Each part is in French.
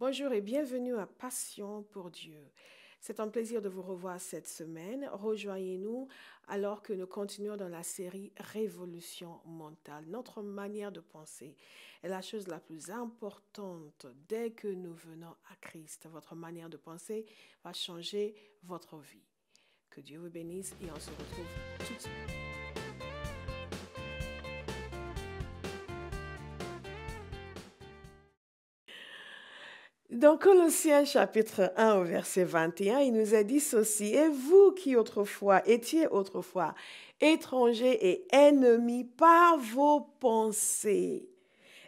Bonjour et bienvenue à Passion pour Dieu. C'est un plaisir de vous revoir cette semaine. Rejoignez-nous alors que nous continuons dans la série Révolution mentale. Notre manière de penser est la chose la plus importante dès que nous venons à Christ. Votre manière de penser va changer votre vie. Que Dieu vous bénisse et on se retrouve tout de suite. Dans Colossiens chapitre 1 au verset 21, il nous a dit ceci, et vous qui autrefois étiez autrefois étrangers et ennemis par vos pensées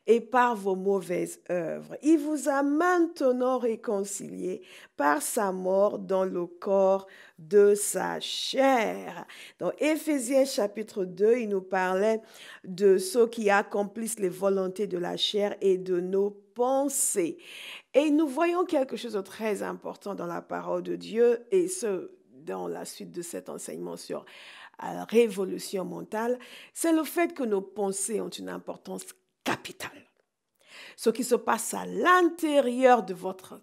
et par vos mauvaises œuvres, il vous a maintenant réconciliés par sa mort dans le corps de sa chair. Dans Éphésiens chapitre 2, il nous parlait de ceux qui accomplissent les volontés de la chair et de nos pensées. Et nous voyons quelque chose de très important dans la parole de Dieu, et ce, dans la suite de cet enseignement sur la révolution mentale, c'est le fait que nos pensées ont une importance capitale. Ce qui se passe à l'intérieur de votre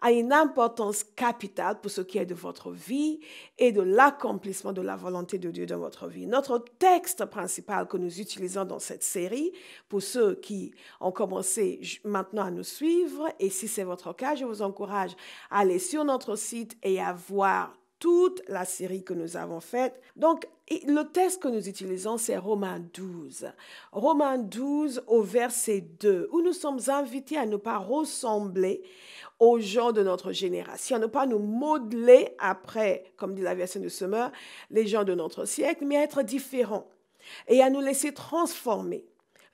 a une importance capitale pour ce qui est de votre vie et de l'accomplissement de la volonté de Dieu dans votre vie. Notre texte principal que nous utilisons dans cette série, pour ceux qui ont commencé maintenant à nous suivre, et si c'est votre cas, je vous encourage à aller sur notre site et à voir toute la série que nous avons faite. Donc, le texte que nous utilisons, c'est Romains 12. Romains 12 au verset 2, où nous sommes invités à ne pas ressembler aux gens de notre génération, à ne pas nous modeler après, comme dit la version de Summer, les gens de notre siècle, mais à être différents et à nous laisser transformer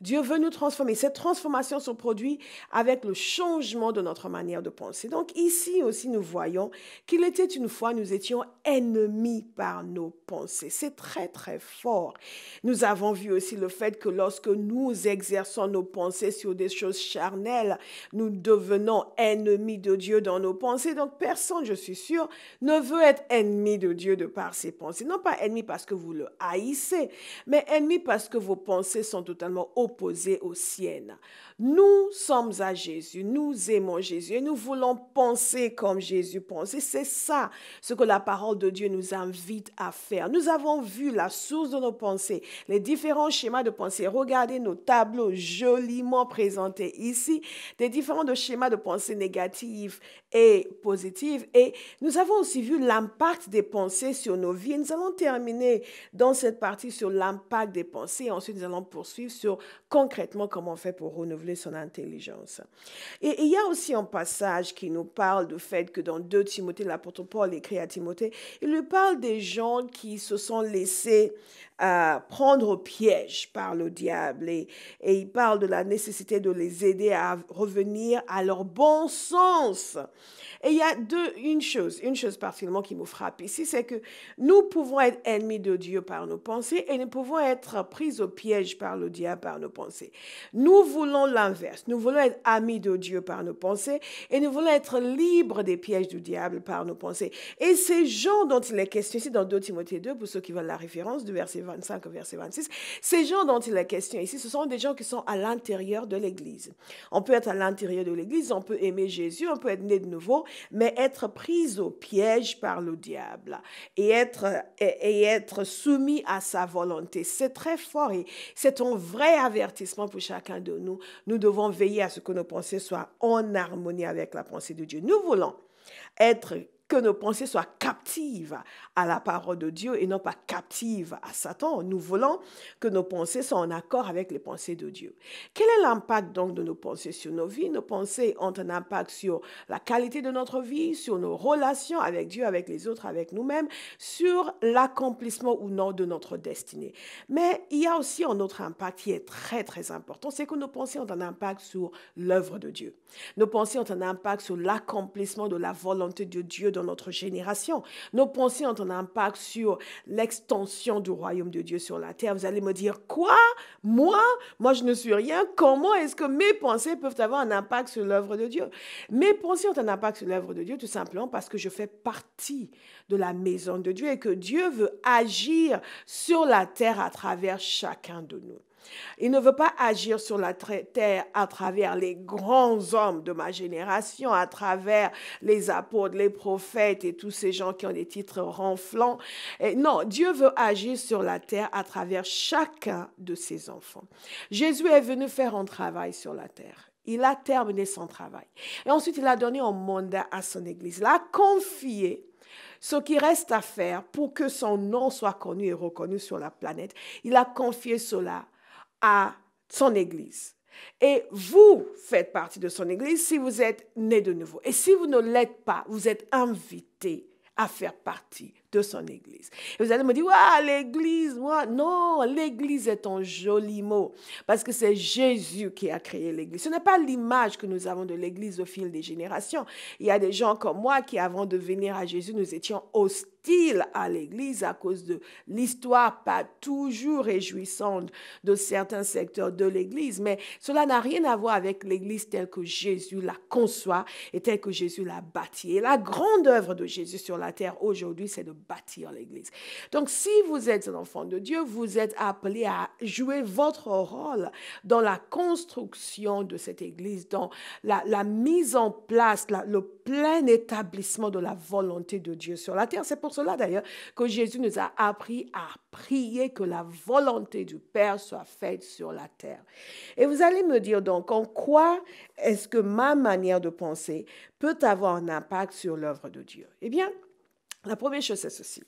Dieu veut nous transformer. Cette transformation se produit avec le changement de notre manière de penser. Donc ici aussi, nous voyons qu'il était une fois, nous étions ennemis par nos pensées. C'est très, très fort. Nous avons vu aussi le fait que lorsque nous exerçons nos pensées sur des choses charnelles, nous devenons ennemis de Dieu dans nos pensées. Donc personne, je suis sûre, ne veut être ennemi de Dieu de par ses pensées. Non pas ennemi parce que vous le haïssez, mais ennemi parce que vos pensées sont totalement opposées aux siennes. Nous sommes à Jésus, nous aimons Jésus et nous voulons penser comme Jésus pense. C'est ça ce que la parole de Dieu nous invite à faire. Nous avons vu la source de nos pensées, les différents schémas de pensée. Regardez nos tableaux joliment présentés ici, des différents schémas de pensée négatives et positives. Et nous avons aussi vu l'impact des pensées sur nos vies. Nous allons terminer dans cette partie sur l'impact des pensées. Ensuite, nous allons poursuivre sur concrètement comment on fait pour renouveler son intelligence. Et, il y a aussi un passage qui nous parle du fait que dans 2 Timothée, l'apôtre Paul écrit à Timothée, il lui parle des gens qui se sont laissés euh, prendre au piège par le diable et, et il parle de la nécessité de les aider à revenir à leur bon sens. Et il y a deux, une chose, une chose particulièrement qui me frappe ici, c'est que nous pouvons être ennemis de Dieu par nos pensées et nous pouvons être pris au piège par le diable par nos pensées. Nous voulons l'inverse. Nous voulons être amis de Dieu par nos pensées et nous voulons être libres des pièges du diable par nos pensées. Et ces gens dont il est question ici dans 2 Timothée 2, pour ceux qui veulent la référence du verset 25 au verset 26, ces gens dont il est question ici, ce sont des gens qui sont à l'intérieur de l'Église. On peut être à l'intérieur de l'Église, on peut aimer Jésus, on peut être né de nouveau, mais être prise au piège par le diable et être, et, être soumis à sa volonté. C'est très fort et c'est un vrai avertissement pour chacun de nous. Nous devons veiller à ce que nos pensées soient en harmonie avec la pensée de Dieu. Nous voulons être que nos pensées soient captives à la parole de Dieu et non pas captives à Satan. Nous voulons que nos pensées soient en accord avec les pensées de Dieu. Quel est l'impact donc de nos pensées sur nos vies? Nos pensées ont un impact sur la qualité de notre vie, sur nos relations avec Dieu, avec les autres, avec nous-mêmes, sur l'accomplissement ou non de notre destinée. Mais il y a aussi un autre impact qui est très très important, c'est que nos pensées ont un impact sur l'œuvre de Dieu. Nos pensées ont un impact sur l'accomplissement de la volonté de Dieu dans notre génération. Nos pensées ont un impact sur l'extension du royaume de Dieu sur la terre. Vous allez me dire, quoi? Moi? Moi, je ne suis rien. Comment est-ce que mes pensées peuvent avoir un impact sur l'œuvre de Dieu? Mes pensées ont un impact sur l'œuvre de Dieu tout simplement parce que je fais partie de la maison de Dieu et que Dieu veut agir sur la terre à travers chacun de nous. Il ne veut pas agir sur la terre à travers les grands hommes de ma génération, à travers les apôtres, les prophètes et tous ces gens qui ont des titres renflants. Non, Dieu veut agir sur la terre à travers chacun de ses enfants. Jésus est venu faire un travail sur la terre. Il a terminé son travail. Et ensuite, il a donné un mandat à son Église. Il a confié ce qui reste à faire pour que son nom soit connu et reconnu sur la planète. Il a confié cela à son Église. Et vous faites partie de son Église si vous êtes né de nouveau. Et si vous ne l'êtes pas, vous êtes invité à faire partie de son Église. Et vous allez me dire, ouais, l'Église, moi, non, l'Église est un joli mot, parce que c'est Jésus qui a créé l'Église. Ce n'est pas l'image que nous avons de l'Église au fil des générations. Il y a des gens comme moi qui, avant de venir à Jésus, nous étions hostiles à l'Église à cause de l'histoire pas toujours réjouissante de certains secteurs de l'Église. Mais cela n'a rien à voir avec l'Église telle que Jésus la conçoit et telle que Jésus l'a bâtie. Et la grande œuvre de Jésus sur la terre aujourd'hui, c'est de bâtir l'Église. Donc, si vous êtes un enfant de Dieu, vous êtes appelé à jouer votre rôle dans la construction de cette Église, dans la, mise en place, le plein établissement de la volonté de Dieu sur la terre. C'est pour cela d'ailleurs que Jésus nous a appris à prier que la volonté du Père soit faite sur la terre. Et vous allez me dire donc en quoi est-ce que ma manière de penser peut avoir un impact sur l'œuvre de Dieu? Eh bien, la première chose, c'est ceci.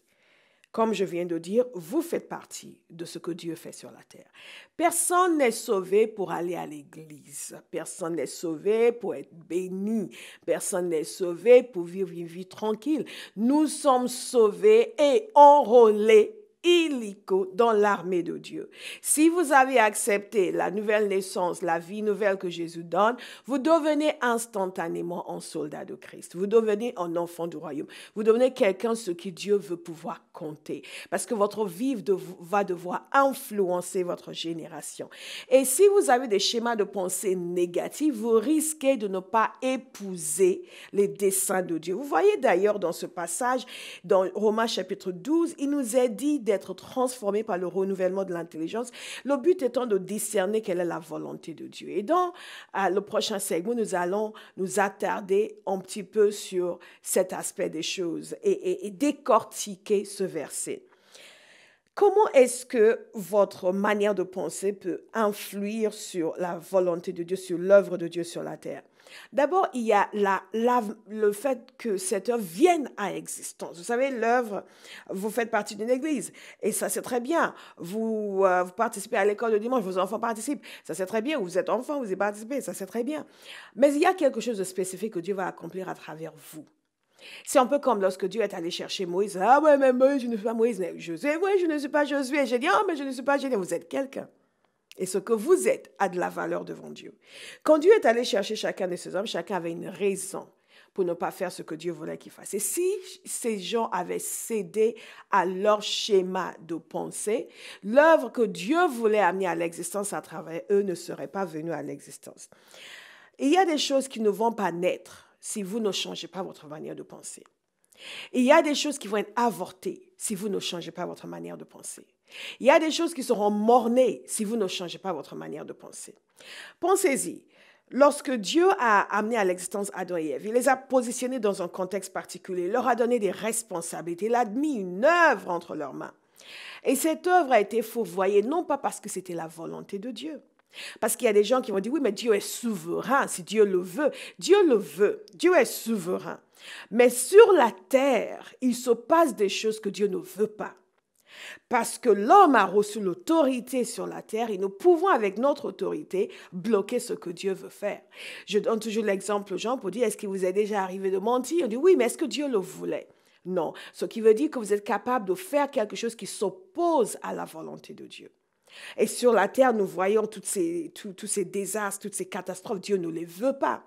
Comme je viens de dire, vous faites partie de ce que Dieu fait sur la terre. Personne n'est sauvé pour aller à l'église. Personne n'est sauvé pour être béni. Personne n'est sauvé pour vivre une vie tranquille. Nous sommes sauvés et enrôlés illico dans l'armée de Dieu. Si vous avez accepté la nouvelle naissance, la vie nouvelle que Jésus donne, vous devenez instantanément un soldat de Christ. Vous devenez un enfant du royaume. Vous devenez quelqu'un sur qui Dieu veut pouvoir compter. Parce que votre vie va devoir influencer votre génération. Et si vous avez des schémas de pensée négatifs, vous risquez de ne pas épouser les desseins de Dieu. Vous voyez d'ailleurs dans ce passage, dans Romains chapitre 12, il nous est dit être transformé par le renouvellement de l'intelligence, le but étant de discerner quelle est la volonté de Dieu. Et dans le prochain segment, nous allons nous attarder un petit peu sur cet aspect des choses et, et décortiquer ce verset. Comment est-ce que votre manière de penser peut influer sur la volonté de Dieu, sur l'œuvre de Dieu sur la terre? D'abord, il y a la, le fait que cette œuvre vienne à existence. Vous savez, l'œuvre, vous faites partie d'une église et ça c'est très bien. Vous, euh, vous participez à l'école le dimanche, vos enfants participent, ça c'est très bien. Vous êtes enfant, vous y participez, ça c'est très bien. Mais il y a quelque chose de spécifique que Dieu va accomplir à travers vous. C'est un peu comme lorsque Dieu est allé chercher Moïse. Ah ouais, mais Moïse, je ne suis pas Moïse. Mais Josué, oui, je ne suis pas Josué. J'ai dit, ah, mais je ne suis pas Jésus. Vous êtes quelqu'un. Et ce que vous êtes a de la valeur devant Dieu. Quand Dieu est allé chercher chacun de ces hommes, chacun avait une raison pour ne pas faire ce que Dieu voulait qu'il fasse. Et si ces gens avaient cédé à leur schéma de pensée, l'œuvre que Dieu voulait amener à l'existence à travers eux ne serait pas venue à l'existence. Il y a des choses qui ne vont pas naître si vous ne changez pas votre manière de penser. Il y a des choses qui vont être avortées si vous ne changez pas votre manière de penser. Il y a des choses qui seront mornées si vous ne changez pas votre manière de penser. Pensez-y. Lorsque Dieu a amené à l'existence Adam et il les a positionnés dans un contexte particulier, il leur a donné des responsabilités, il a mis une œuvre entre leurs mains. Et cette œuvre a été fourvoyée, non pas parce que c'était la volonté de Dieu. Parce qu'il y a des gens qui vont dire, oui, mais Dieu est souverain, si Dieu le veut. Dieu le veut, Dieu est souverain. Mais sur la terre, il se passe des choses que Dieu ne veut pas. Parce que l'homme a reçu l'autorité sur la terre et nous pouvons, avec notre autorité, bloquer ce que Dieu veut faire. Je donne toujours l'exemple aux gens pour dire, est-ce qu'il vous est déjà arrivé de mentir? On dit, oui, mais est-ce que Dieu le voulait? Non. Ce qui veut dire que vous êtes capable de faire quelque chose qui s'oppose à la volonté de Dieu. Et sur la terre, nous voyons tous ces désastres, toutes ces catastrophes. Dieu ne les veut pas.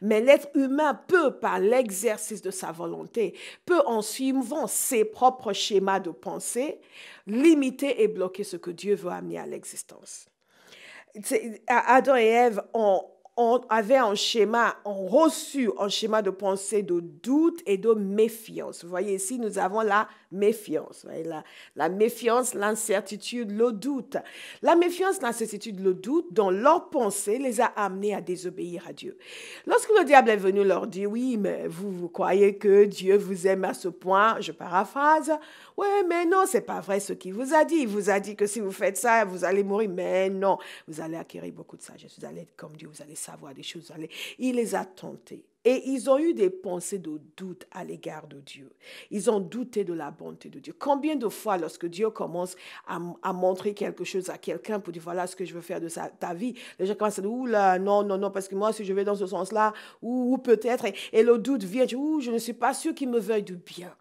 Mais l'être humain peut, par l'exercice de sa volonté, peut en suivant ses propres schémas de pensée, limiter et bloquer ce que Dieu veut amener à l'existence. Adam et Ève ont, on avait un schéma, on reçu un schéma de pensée de doute et de méfiance. Vous voyez ici, nous avons la méfiance. la, la méfiance, l'incertitude, le doute. La méfiance, l'incertitude, le doute, dans leur pensée, les a amenés à désobéir à Dieu. Lorsque le diable est venu leur dire, oui, mais vous, vous croyez que Dieu vous aime à ce point, je paraphrase, oui, mais non, c'est pas vrai ce qu'il vous a dit. Il vous a dit que si vous faites ça, vous allez mourir. Mais non, vous allez acquérir beaucoup de sagesse. Vous allez être comme Dieu, vous allez savoir des choses. Il les a tentés. Et ils ont eu des pensées de doute à l'égard de Dieu. Ils ont douté de la bonté de Dieu. Combien de fois, lorsque Dieu commence à, montrer quelque chose à quelqu'un pour dire voilà ce que je veux faire de ta vie, les gens commencent à dire là, non, non, non, parce que moi, si je vais dans ce sens-là, ou, peut-être, et, le doute vient, ouh, je ne suis pas sûr qu'il me veuille du bien.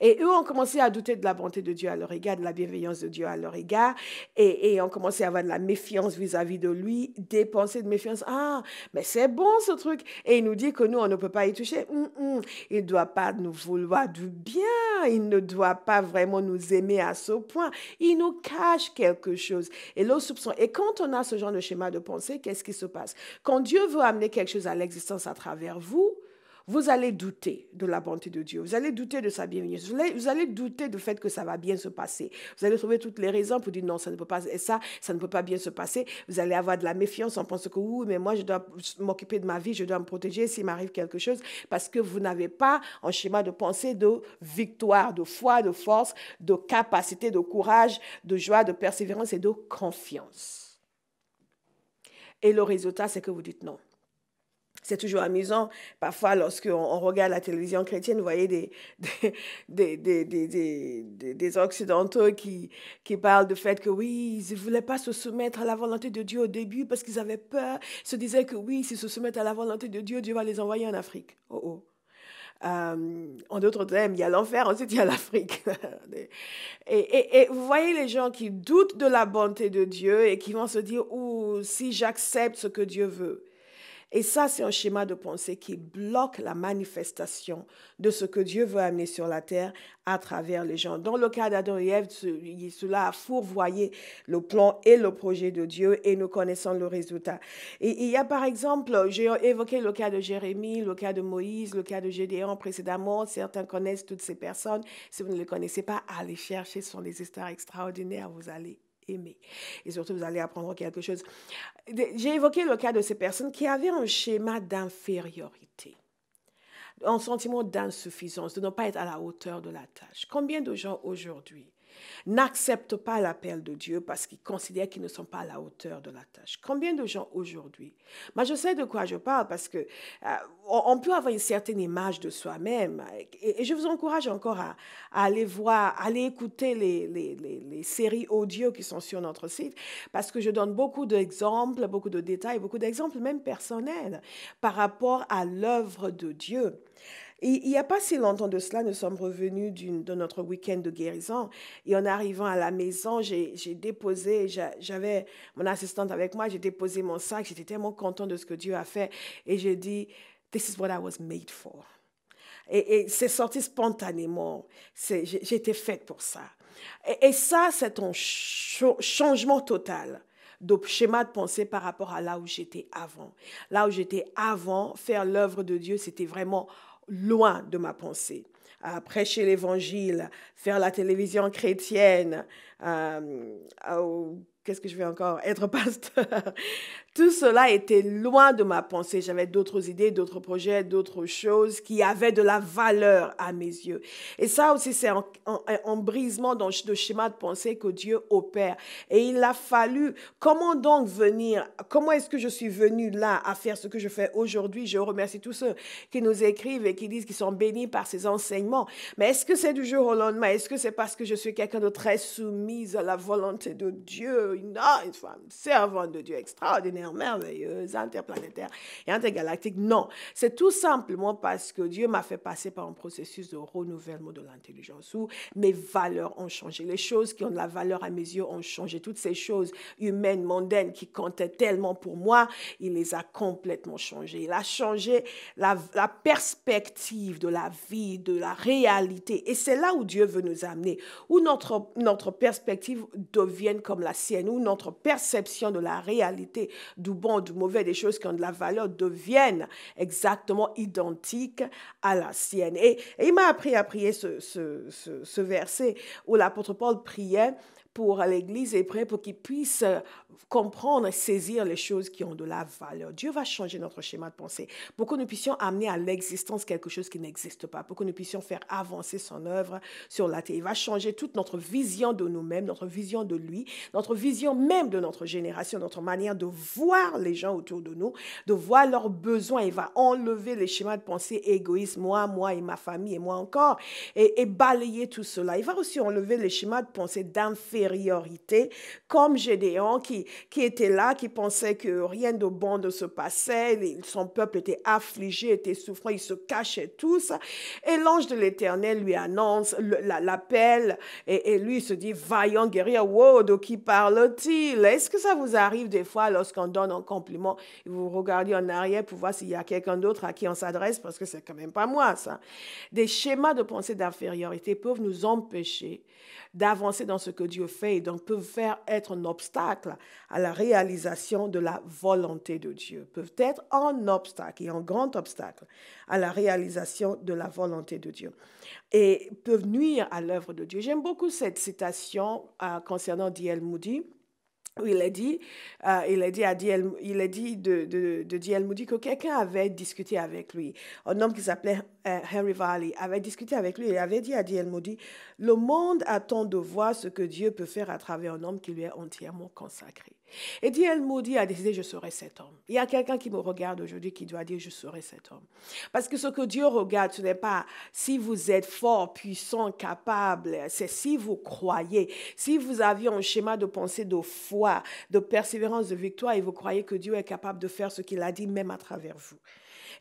Et eux ont commencé à douter de la bonté de Dieu à leur égard, de la bienveillance de Dieu à leur égard, et, et ont commencé à avoir de la méfiance vis-à-vis de lui, des pensées de méfiance. Ah, mais c'est bon ce truc. Et il nous dit que nous, on ne peut pas y toucher. Hum, hum. Il ne doit pas nous vouloir du bien. Il ne doit pas vraiment nous aimer à ce point. Il nous cache quelque chose. Et le soupçon. Et quand on a ce genre de schéma de pensée, qu'est-ce qui se passe? Quand Dieu veut amener quelque chose à l'existence à travers vous, vous allez douter de la bonté de Dieu. Vous allez douter de sa bienveillance. Vous allez, douter du fait que ça va bien se passer. Vous allez trouver toutes les raisons pour dire non, ça ne peut pas, et ça, ça ne peut pas bien se passer. Vous allez avoir de la méfiance en pensant que oui, mais moi, je dois m'occuper de ma vie, je dois me protéger s'il m'arrive quelque chose, parce que vous n'avez pas un schéma de pensée de victoire, de foi, de force, de capacité, de courage, de joie, de persévérance et de confiance. Et le résultat, c'est que vous dites non. C'est toujours amusant. Parfois, lorsqu'on on regarde la télévision chrétienne, vous voyez des, des, des, des, des Occidentaux qui, qui parlent du fait que oui, ils ne voulaient pas se soumettre à la volonté de Dieu au début parce qu'ils avaient peur. Ils se disaient que oui, s'ils se soumettent à la volonté de Dieu, Dieu va les envoyer en Afrique. Oh oh. Euh, en d'autres termes, il y a l'enfer, ensuite il y a l'Afrique. et, et, et, vous voyez les gens qui doutent de la bonté de Dieu et qui vont se dire, oh, si j'accepte ce que Dieu veut, et ça, c'est un schéma de pensée qui bloque la manifestation de ce que Dieu veut amener sur la terre à travers les gens. Dans le cas d'Adam et Ève, cela a fourvoyé le plan et le projet de Dieu et nous connaissons le résultat. Et il y a par exemple, j'ai évoqué le cas de Jérémie, le cas de Moïse, le cas de Gédéon précédemment. Certains connaissent toutes ces personnes. Si vous ne les connaissez pas, allez chercher. Ce sont des histoires extraordinaires. Vous allez aimer. Et surtout, vous allez apprendre quelque chose. J'ai évoqué le cas de ces personnes qui avaient un schéma d'infériorité, un sentiment d'insuffisance, de ne pas être à la hauteur de la tâche. Combien de gens aujourd'hui n'acceptent pas l'appel de Dieu parce qu'ils considèrent qu'ils ne sont pas à la hauteur de la tâche. Combien de gens aujourd'hui Moi, je sais de quoi je parle parce que euh, on peut avoir une certaine image de soi-même et, je vous encourage encore à, aller voir, aller écouter les, les, les, séries audio qui sont sur notre site parce que je donne beaucoup d'exemples, beaucoup de détails, beaucoup d'exemples même personnels par rapport à l'œuvre de Dieu il n'y a pas si longtemps de cela, nous sommes revenus de notre week-end de guérison. Et en arrivant à la maison, j'ai déposé, j'avais mon assistante avec moi, j'ai déposé mon sac. J'étais tellement content de ce que Dieu a fait. Et j'ai dit, This is what I was made for. Et, c'est sorti spontanément. J'étais faite pour ça. Et, ça, c'est un changement total de schéma de pensée par rapport à là où j'étais avant. Là où j'étais avant, faire l'œuvre de Dieu, c'était vraiment loin de ma pensée. À prêcher l'évangile, faire la télévision chrétienne, euh, qu'est-ce que je vais encore Être pasteur? Tout cela était loin de ma pensée. J'avais d'autres idées, d'autres projets, d'autres choses qui avaient de la valeur à mes yeux. Et ça aussi, c'est un, brisement dans le schéma de pensée que Dieu opère. Et il a fallu, comment donc venir, comment est-ce que je suis venu là à faire ce que je fais aujourd'hui? Je remercie tous ceux qui nous écrivent et qui disent qu'ils sont bénis par ces enseignements. Mais est-ce que c'est du jour au lendemain? Est-ce que c'est parce que je suis quelqu'un de très soumise à la volonté de Dieu? Une, femme servante de Dieu extraordinaire merveilleuse, interplanétaire et intergalactique. Non, c'est tout simplement parce que Dieu m'a fait passer par un processus de renouvellement de l'intelligence où mes valeurs ont changé. Les choses qui ont de la valeur à mes yeux ont changé. Toutes ces choses humaines, mondaines qui comptaient tellement pour moi, il les a complètement changées. Il a changé la, la perspective de la vie, de la réalité. Et c'est là où Dieu veut nous amener, où notre, notre perspective devienne comme la sienne notre perception de la réalité, du bon, du mauvais, des choses qui ont de la valeur, deviennent exactement identiques à la sienne. Et, il m'a appris à prier ce, ce, ce verset où l'apôtre Paul priait pour l'Église et prier pour qu'il puisse comprendre et saisir les choses qui ont de la valeur. Dieu va changer notre schéma de pensée pour que nous puissions amener à l'existence quelque chose qui n'existe pas, pour que nous puissions faire avancer son œuvre sur la terre. Il va changer toute notre vision de nous-mêmes, notre vision de lui, notre vision même de notre génération, notre manière de voir les gens autour de nous, de voir leurs besoins. Il va enlever les schémas de pensée égoïstes, moi, moi et ma famille et moi encore, et, et balayer tout cela. Il va aussi enlever les schémas de pensée d'infériorité, comme Gédéon qui, était là, qui pensait que rien de bon ne se passait, son peuple était affligé, était souffrant, ils se cachaient tous. Et l'ange de l'Éternel lui annonce l'appel et, lui se dit, vaillant guerrier, wow, de qui parle-t-il? Est-ce que ça vous arrive des fois lorsqu'on donne un compliment et vous regardez en arrière pour voir s'il y a quelqu'un d'autre à qui on s'adresse parce que c'est quand même pas moi ça. Des schémas de pensée d'infériorité peuvent nous empêcher d'avancer dans ce que Dieu fait et donc peuvent faire être un obstacle à la réalisation de la volonté de Dieu, peuvent être un obstacle et un grand obstacle à la réalisation de la volonté de Dieu et peuvent nuire à l'œuvre de Dieu. J'aime beaucoup cette citation euh, concernant D.L. Moody il a dit, euh, il a dit, à il a dit de, de, de D.L. Que quelqu'un avait discuté avec lui. Un homme qui s'appelait euh, Henry Valley avait discuté avec lui et avait dit à D.L. Moody, le monde attend de voir ce que Dieu peut faire à travers un homme qui lui est entièrement consacré. Et D.L. Moody a décidé, je serai cet homme. Il y a quelqu'un qui me regarde aujourd'hui qui doit dire, je serai cet homme. Parce que ce que Dieu regarde, ce n'est pas si vous êtes fort, puissant, capable, c'est si vous croyez. Si vous aviez un schéma de pensée de foi, de persévérance, de victoire, et vous croyez que Dieu est capable de faire ce qu'il a dit, même à travers vous.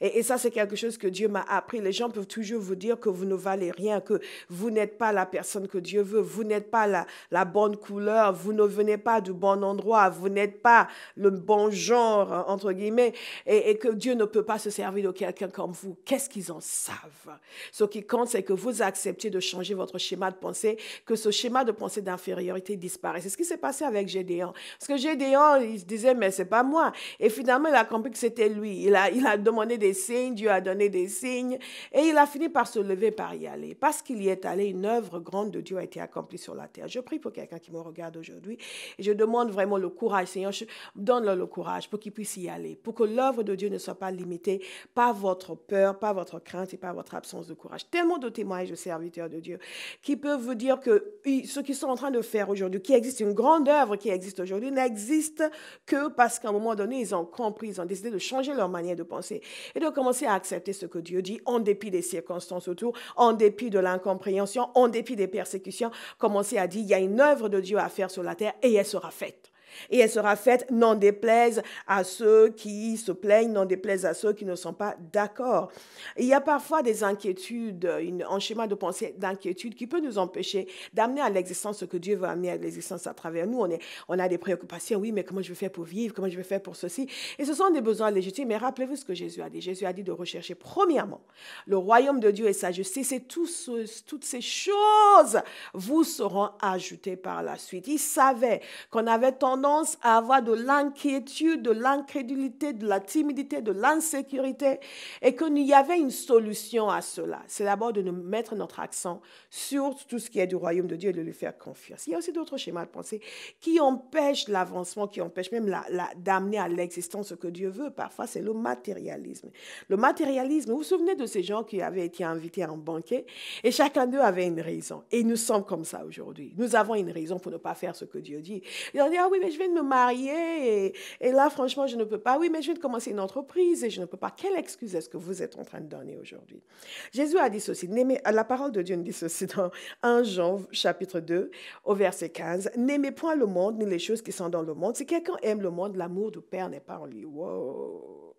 Et, ça, c'est quelque chose que Dieu m'a appris. Les gens peuvent toujours vous dire que vous ne valez rien, que vous n'êtes pas la personne que Dieu veut, vous n'êtes pas la, la bonne couleur, vous ne venez pas du bon endroit, vous n'êtes pas le bon genre, entre guillemets, et, que Dieu ne peut pas se servir de quelqu'un comme vous. Qu'est-ce qu'ils en savent? Ce qui compte, c'est que vous acceptiez de changer votre schéma de pensée, que ce schéma de pensée d'infériorité disparaisse. C'est ce qui s'est passé avec Gédéon. Parce que Gédéon, il se disait, mais c'est pas moi. Et finalement, il a compris que c'était lui. Il a, il a demandé des signes, Dieu a donné des signes, et il a fini par se lever, par y aller. Parce qu'il y est allé, une œuvre grande de Dieu a été accomplie sur la terre. Je prie pour quelqu'un qui me regarde aujourd'hui, et je demande vraiment le courage, Seigneur, donne-leur le courage pour qu'ils puissent y aller, pour que l'œuvre de Dieu ne soit pas limitée par votre peur, par votre crainte et par votre absence de courage. Tellement de témoignages de serviteurs de Dieu qui peuvent vous dire que ce qu'ils sont en train de faire aujourd'hui, qui existe une grande œuvre qui existe aujourd'hui, n'existe que parce qu'à un moment donné, ils ont compris, ils ont décidé de changer leur manière de penser et de commencer à accepter ce que Dieu dit en dépit des circonstances autour, en dépit de l'incompréhension, en dépit des persécutions. Commencer à dire, il y a une œuvre de Dieu à faire sur la terre et elle sera faite. Et elle sera faite, n'en déplaise à ceux qui se plaignent, n'en déplaise à ceux qui ne sont pas d'accord. Il y a parfois des inquiétudes, un schéma de pensée d'inquiétude qui peut nous empêcher d'amener à l'existence ce que Dieu veut amener à l'existence à travers nous. On, est, on a des préoccupations, oui, mais comment je vais faire pour vivre, comment je vais faire pour ceci? Et ce sont des besoins légitimes. Mais rappelez-vous ce que Jésus a dit. Jésus a dit de rechercher premièrement le royaume de Dieu et sa justice. Et tout toutes ces choses vous seront ajoutées par la suite. Il savait qu'on avait tendance à avoir de l'inquiétude, de l'incrédulité, de la timidité, de l'insécurité, et qu'il y avait une solution à cela. C'est d'abord de nous mettre notre accent sur tout ce qui est du royaume de Dieu et de lui faire confiance. Il y a aussi d'autres schémas de pensée qui empêchent l'avancement, qui empêchent même la, d'amener à l'existence ce que Dieu veut. Parfois, c'est le matérialisme. Le matérialisme, vous vous souvenez de ces gens qui avaient été invités à un banquet et chacun d'eux avait une raison. Et nous sommes comme ça aujourd'hui. Nous avons une raison pour ne pas faire ce que Dieu dit. Et on dit, ah oui, mais je viens de me marier et, là, franchement, je ne peux pas. Oui, mais je viens de commencer une entreprise et je ne peux pas. Quelle excuse est-ce que vous êtes en train de donner aujourd'hui? Jésus a dit ceci. La parole de Dieu nous dit ceci dans 1 Jean chapitre 2 au verset 15. N'aimez point le monde ni les choses qui sont dans le monde. Si quelqu'un aime le monde, l'amour du Père n'est pas en lui. Wow.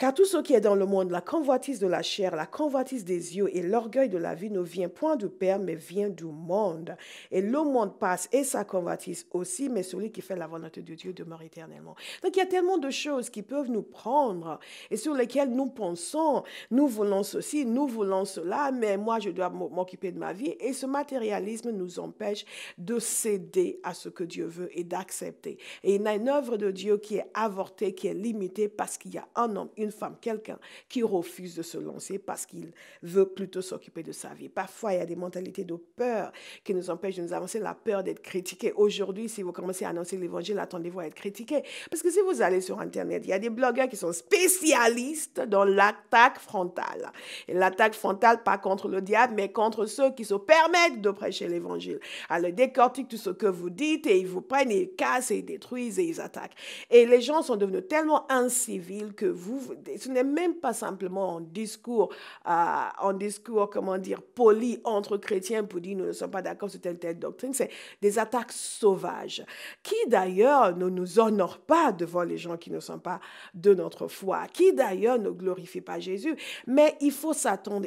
Car tout ce qui est dans le monde, la convoitise de la chair, la convoitise des yeux et l'orgueil de la vie ne vient point du Père, mais vient du monde. Et le monde passe et sa convoitise aussi, mais celui qui fait la volonté de Dieu demeure éternellement. Donc il y a tellement de choses qui peuvent nous prendre et sur lesquelles nous pensons, nous voulons ceci, nous voulons cela, mais moi je dois m'occuper de ma vie. Et ce matérialisme nous empêche de céder à ce que Dieu veut et d'accepter. Et il y a une œuvre de Dieu qui est avortée, qui est limitée parce qu'il y a un homme, femme, quelqu'un qui refuse de se lancer parce qu'il veut plutôt s'occuper de sa vie. Parfois, il y a des mentalités de peur qui nous empêchent de nous avancer, la peur d'être critiqué. Aujourd'hui, si vous commencez à annoncer l'évangile, attendez-vous à être critiqué. Parce que si vous allez sur Internet, il y a des blogueurs qui sont spécialistes dans l'attaque frontale. Et l'attaque frontale, pas contre le diable, mais contre ceux qui se permettent de prêcher l'évangile. Alors, décortiquent tout ce que vous dites et ils vous prennent, ils cassent, ils détruisent et ils attaquent. Et les gens sont devenus tellement incivils que vous, ce n'est même pas simplement un discours, euh, discours, comment dire, poli entre chrétiens pour dire nous ne sommes pas d'accord sur telle telle doctrine, c'est des attaques sauvages qui d'ailleurs ne nous honorent pas devant les gens qui ne sont pas de notre foi, qui d'ailleurs ne glorifient pas Jésus. Mais il faut s'attendre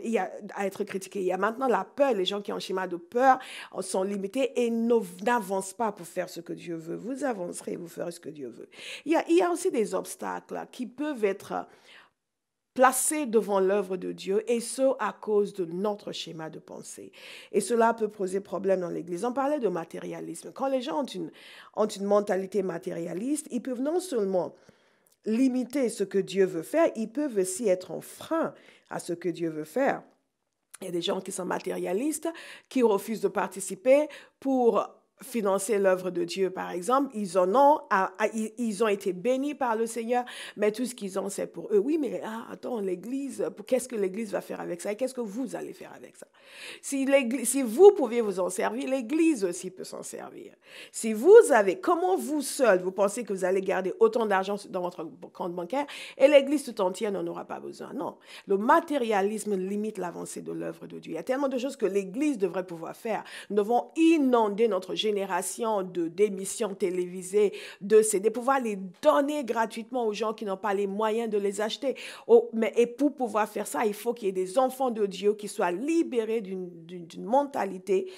à être critiqué. Il y a maintenant la peur, les gens qui ont un schéma de peur sont limités et n'avancent pas pour faire ce que Dieu veut. Vous avancerez, vous ferez ce que Dieu veut. Il y a aussi des obstacles qui peuvent être placés devant l'œuvre de Dieu, et ce à cause de notre schéma de pensée. Et cela peut poser problème dans l'Église. On parlait de matérialisme. Quand les gens ont une, mentalité matérialiste, ils peuvent non seulement limiter ce que Dieu veut faire, ils peuvent aussi être en frein à ce que Dieu veut faire. Il y a des gens qui sont matérialistes, qui refusent de participer pour financer l'œuvre de Dieu, par exemple, ils en ont, ils ont été bénis par le Seigneur, mais tout ce qu'ils ont, c'est pour eux. Oui, mais ah, attends, l'Église, qu'est-ce que l'Église va faire avec ça? Et qu'est-ce que vous allez faire avec ça? Si, si vous pouviez vous en servir, l'Église aussi peut s'en servir. Si vous avez, comment vous seul, vous pensez que vous allez garder autant d'argent dans votre compte bancaire et l'Église tout entière n'en aura pas besoin? Non, le matérialisme limite l'avancée de l'œuvre de Dieu. Il y a tellement de choses que l'Église devrait pouvoir faire. Nous devons inonder notre génération de d'émissions télévisées, de CD, pouvoir les donner gratuitement aux gens qui n'ont pas les moyens de les acheter. Oh, mais, et pour pouvoir faire ça, il faut qu'il y ait des enfants de Dieu qui soient libérés d'une mentalité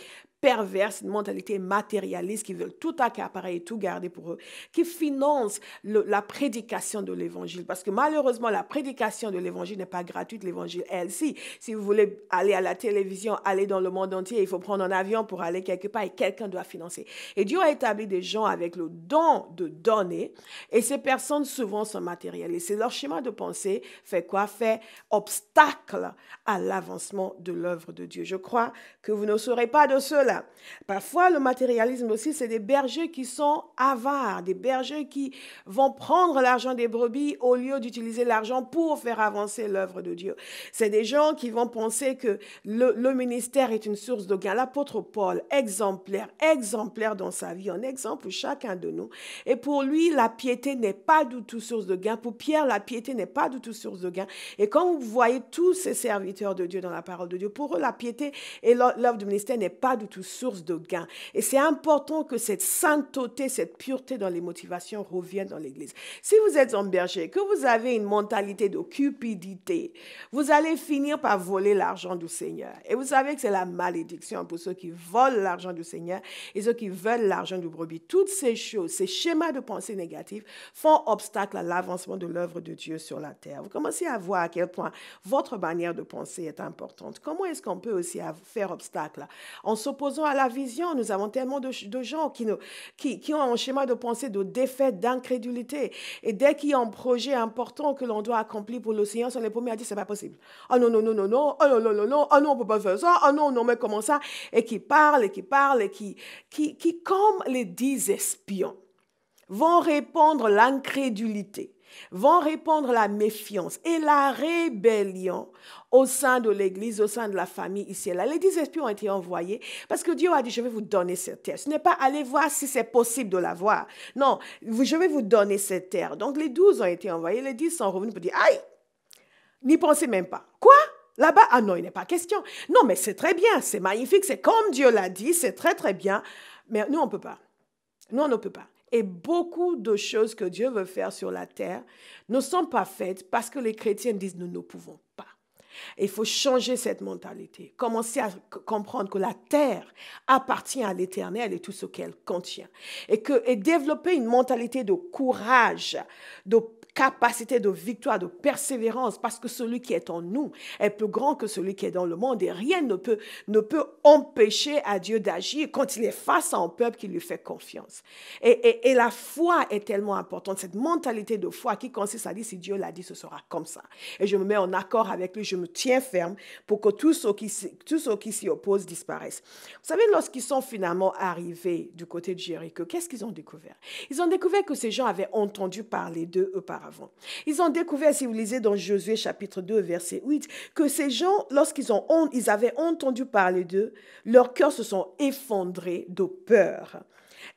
perverse, une mentalité matérialiste qui veulent tout accaparer et tout garder pour eux, qui financent la prédication de l'évangile. Parce que malheureusement, la prédication de l'évangile n'est pas gratuite, l'évangile, elle, si. Si vous voulez aller à la télévision, aller dans le monde entier, il faut prendre un avion pour aller quelque part et quelqu'un doit financer. Et Dieu a établi des gens avec le don de donner et ces personnes souvent sont matérialistes. Et leur schéma de pensée fait quoi? Fait obstacle à l'avancement de l'œuvre de Dieu. Je crois que vous ne serez pas de cela Parfois, le matérialisme aussi, c'est des bergers qui sont avares, des bergers qui vont prendre l'argent des brebis au lieu d'utiliser l'argent pour faire avancer l'œuvre de Dieu. C'est des gens qui vont penser que le, ministère est une source de gain. L'apôtre Paul, exemplaire, exemplaire dans sa vie, un exemple pour chacun de nous. Et pour lui, la piété n'est pas du tout source de gain. Pour Pierre, la piété n'est pas du tout source de gain. Et quand vous voyez tous ces serviteurs de Dieu dans la parole de Dieu, pour eux, la piété et l'œuvre du ministère n'est pas du tout source de gain. Et c'est important que cette sainteté, cette pureté dans les motivations revienne dans l'Église. Si vous êtes un berger, que vous avez une mentalité de cupidité, vous allez finir par voler l'argent du Seigneur. Et vous savez que c'est la malédiction pour ceux qui volent l'argent du Seigneur et ceux qui veulent l'argent du brebis. Toutes ces choses, ces schémas de pensée négatifs font obstacle à l'avancement de l'œuvre de Dieu sur la terre. Vous commencez à voir à quel point votre manière de penser est importante. Comment est-ce qu'on peut aussi faire obstacle en s'opposant à la vision. Nous avons tellement de, gens qui, qui, qui, ont un schéma de pensée de défaite, d'incrédulité. Et dès qu'il y a un projet important que l'on doit accomplir pour l'océan, sont les premiers à dire c'est pas possible. Ah non, non, non, non, non, ah non, non, non, non, ah non, on peut pas faire ça, ah non, non, mais comment ça? Et qui parlent, et qui parlent, et qui, qui, qui comme les dix espions, vont répondre l'incrédulité vont répondre la méfiance et la rébellion au sein de l'Église, au sein de la famille ici et là. Les dix esprits ont été envoyés parce que Dieu a dit, je vais vous donner cette terre. Ce n'est pas aller voir si c'est possible de la voir. Non, je vais vous donner cette terre. Donc les douze ont été envoyés, les dix sont revenus pour dire, aïe, n'y pensez même pas. Quoi? Là-bas, ah non, il n'est pas question. Non, mais c'est très bien, c'est magnifique, c'est comme Dieu l'a dit, c'est très très bien. Mais nous, on ne peut pas. Nous, on ne peut pas. Et beaucoup de choses que Dieu veut faire sur la terre ne sont pas faites parce que les chrétiens disent nous ne pouvons pas. il faut changer cette mentalité, commencer à comprendre que la terre appartient à l'éternel et tout ce qu'elle contient. Et, et développer une mentalité de courage, de capacité de victoire, de persévérance, parce que celui qui est en nous est plus grand que celui qui est dans le monde et rien ne peut, ne peut empêcher à Dieu d'agir quand il est face à un peuple qui lui fait confiance. Et, et, la foi est tellement importante, cette mentalité de foi qui consiste à dire si Dieu l'a dit, ce sera comme ça. Et je me mets en accord avec lui, je me tiens ferme pour que tous ceux qui, qui s'y opposent disparaissent. Vous savez, lorsqu'ils sont finalement arrivés du côté de Jéricho, qu'est-ce qu'ils ont découvert? Ils ont découvert que ces gens avaient entendu parler d'eux auparavant ils ont découvert, si vous lisez dans Josué chapitre 2, verset 8, que ces gens, lorsqu'ils ont, ils avaient entendu parler d'eux, leurs cœurs se sont effondrés de peur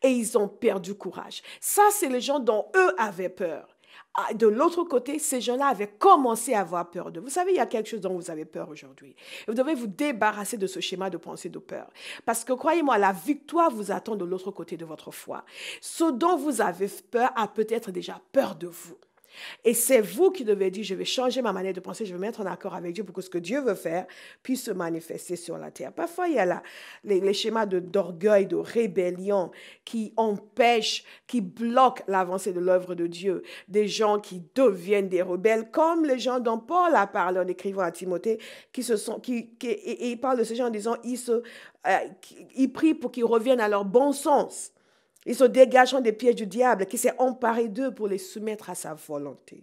et ils ont perdu courage. Ça, c'est les gens dont eux avaient peur. Ah, de l'autre côté, ces gens-là avaient commencé à avoir peur de vous. savez, il y a quelque chose dont vous avez peur aujourd'hui. Vous devez vous débarrasser de ce schéma de pensée de peur. Parce que croyez-moi, la victoire vous attend de l'autre côté de votre foi. Ce dont vous avez peur a peut-être déjà peur de vous. Et c'est vous qui devez dire, je vais changer ma manière de penser, je vais mettre en accord avec Dieu pour que ce que Dieu veut faire puisse se manifester sur la terre. Parfois, il y a les, schémas d'orgueil, de, rébellion qui empêchent, qui bloquent l'avancée de l'œuvre de Dieu. Des gens qui deviennent des rebelles, comme les gens dont Paul a parlé en écrivant à Timothée, qui se sont, qui, et, il parle de ces gens en disant, ils, se, euh, ils prient pour qu'ils reviennent à leur bon sens. Ils se dégageant des pièges du diable qui s'est emparé d'eux pour les soumettre à sa volonté.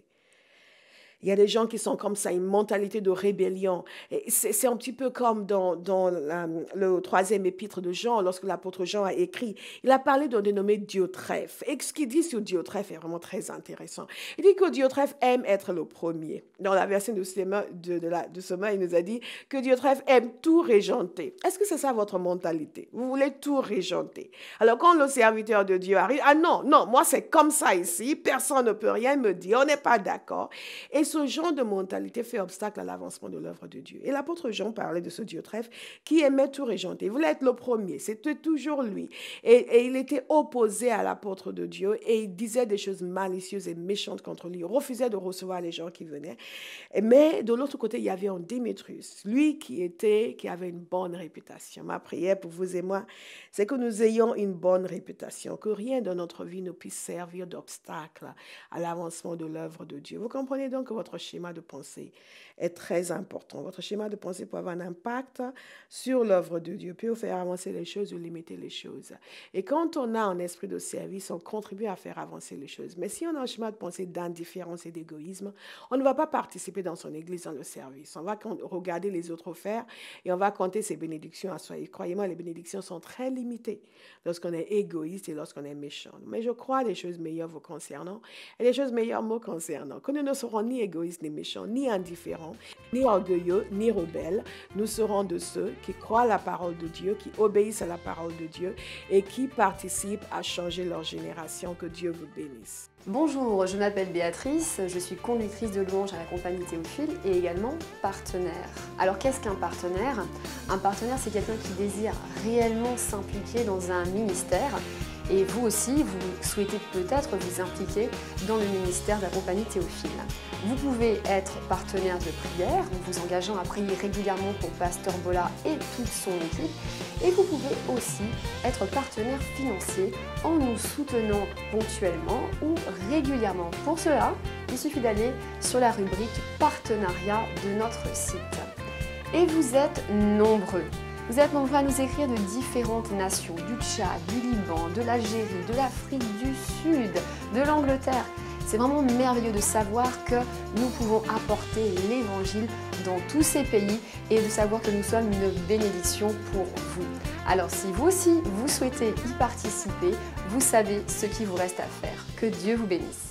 Il y a des gens qui sont comme ça, une mentalité de rébellion. C'est un petit peu comme dans, le troisième épître de Jean, lorsque l'apôtre Jean a écrit. Il a parlé d'un dénommé Diotrephe. Et ce qu'il dit sur Diotrephe est vraiment très intéressant. Il dit que Diotrephe aime être le premier. Dans la version de, de, de, Sema, il nous a dit que Diotrephe aime tout régenter. Est-ce que c'est ça votre mentalité? Vous voulez tout régenter. Alors quand le serviteur de Dieu arrive, ah non, non, moi c'est comme ça ici, personne ne peut rien me dire, on n'est pas d'accord. Et ce genre de mentalité fait obstacle à l'avancement de l'œuvre de Dieu. Et l'apôtre Jean parlait de ce Dieu qui aimait tout régenter. Il voulait être le premier. C'était toujours lui. Et, il était opposé à l'apôtre de Dieu et il disait des choses malicieuses et méchantes contre lui. Il refusait de recevoir les gens qui venaient. Mais de l'autre côté, il y avait un Démétrius, lui qui était, qui avait une bonne réputation. Ma prière pour vous et moi, c'est que nous ayons une bonne réputation, que rien dans notre vie ne puisse servir d'obstacle à l'avancement de l'œuvre de Dieu. Vous comprenez donc votre schéma de pensée est très important. Votre schéma de pensée peut avoir un impact sur l'œuvre de Dieu, peut faire avancer les choses ou limiter les choses. Et quand on a un esprit de service, on contribue à faire avancer les choses. Mais si on a un schéma de pensée d'indifférence et d'égoïsme, on ne va pas participer dans son église dans le service. On va regarder les autres faire et on va compter ses bénédictions à soi. Et croyez-moi, les bénédictions sont très limitées lorsqu'on est égoïste et lorsqu'on est méchant. Mais je crois les choses meilleures vous concernant et les choses meilleures me concernant. Que nous ne serons ni égoïstes ni méchants, ni indifférents, ni orgueilleux, ni rebelles. Nous serons de ceux qui croient la parole de Dieu, qui obéissent à la parole de Dieu et qui participent à changer leur génération. Que Dieu vous bénisse. Bonjour, je m'appelle Béatrice, je suis conductrice de louange à la compagnie Théophile et également partenaire. Alors qu'est-ce qu'un partenaire? Un partenaire, c'est quelqu'un qui désire réellement s'impliquer dans un ministère et vous aussi, vous souhaitez peut-être vous impliquer dans le ministère de la compagnie Théophile. Vous pouvez être partenaire de prière en vous engageant à prier régulièrement pour Pasteur Bola et toute son équipe. Et vous pouvez aussi être partenaire financier en nous soutenant ponctuellement ou régulièrement. Pour cela, il suffit d'aller sur la rubrique partenariat de notre site. Et vous êtes nombreux vous êtes nombreux à nous écrire de différentes nations, du Tchad, du Liban, de l'Algérie, de l'Afrique du Sud, de l'Angleterre. C'est vraiment merveilleux de savoir que nous pouvons apporter l'évangile dans tous ces pays et de savoir que nous sommes une bénédiction pour vous. Alors si vous aussi vous souhaitez y participer, vous savez ce qu'il vous reste à faire. Que Dieu vous bénisse.